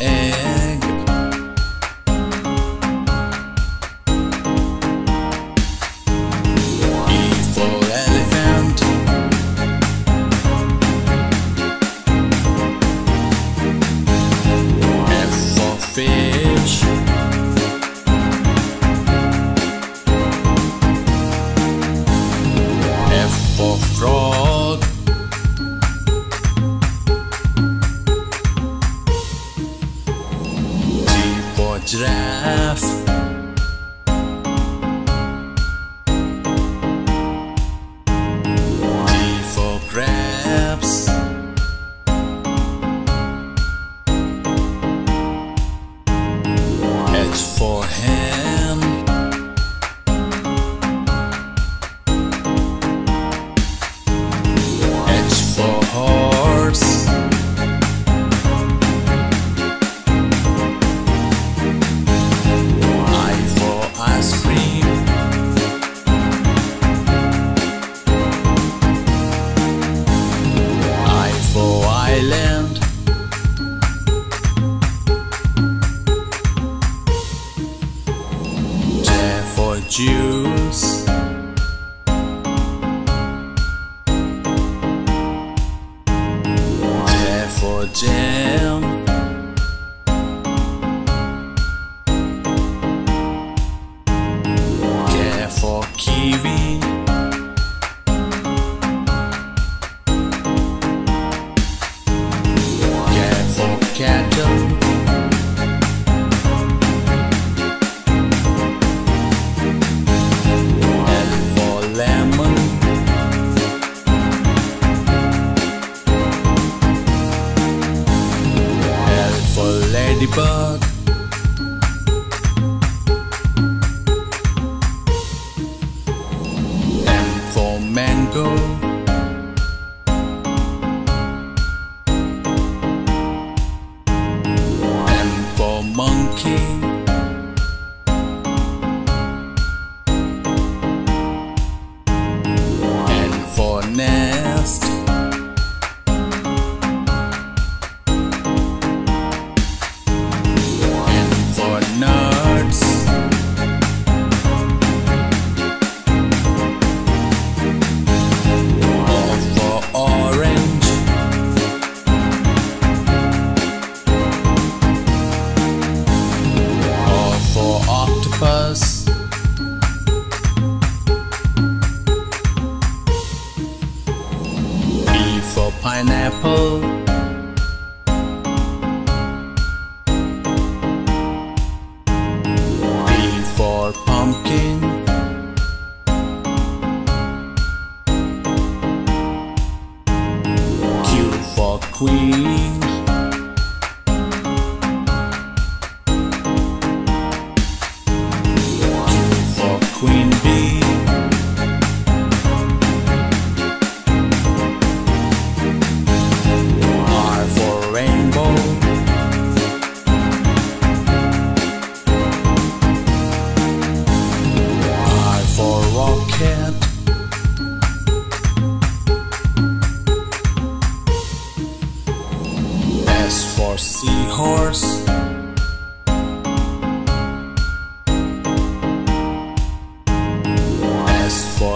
And said. but P for pumpkin. Q for queen.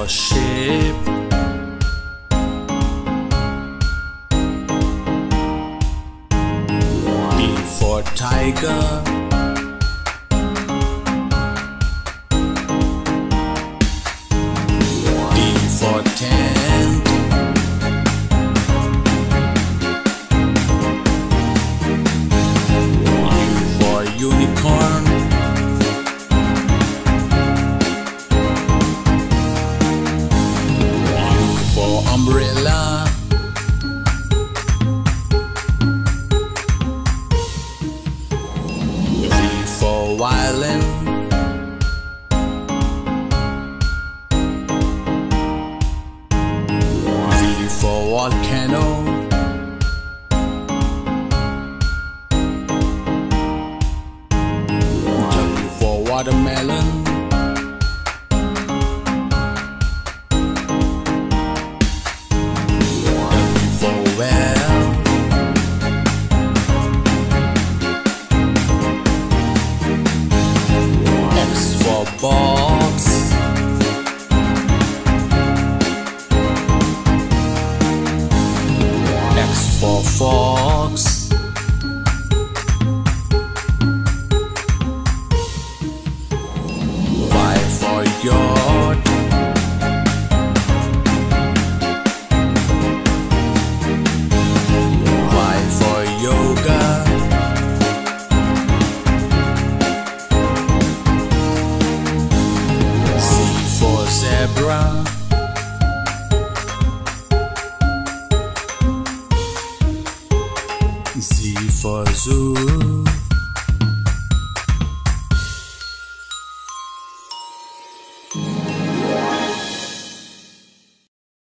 your ship. For tiger. D for ten. umbrella. V for violin. V for volcano. W for watermelon. for zoo.